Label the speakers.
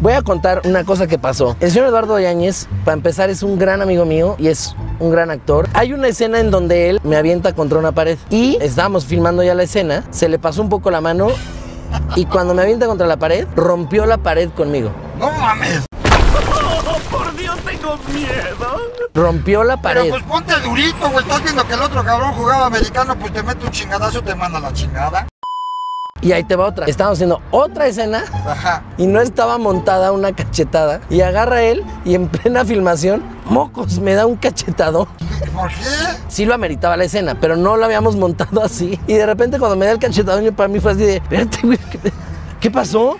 Speaker 1: Voy a contar una cosa que pasó. El señor Eduardo Yáñez, para empezar, es un gran amigo mío y es un gran actor. Hay una escena en donde él me avienta contra una pared y estábamos filmando ya la escena, se le pasó un poco la mano y cuando me avienta contra la pared, rompió la pared conmigo.
Speaker 2: No mames.
Speaker 3: ¡Por Dios, tengo miedo!
Speaker 1: Rompió la
Speaker 2: Pero
Speaker 1: pared.
Speaker 2: pues ponte durito, güey. Estás viendo que el otro cabrón jugaba americano, pues te mete un chingadazo y te manda la chingada.
Speaker 1: Y ahí te va otra. Estábamos haciendo otra escena
Speaker 2: Ajá.
Speaker 1: y no estaba montada una cachetada. Y agarra él y en plena filmación, mocos, me da un cachetado.
Speaker 2: ¿Por qué?
Speaker 1: Sí lo ameritaba la escena, pero no lo habíamos montado así. Y de repente cuando me da el cachetado, yo para mí fue así de, espérate, güey, ¿qué, qué pasó?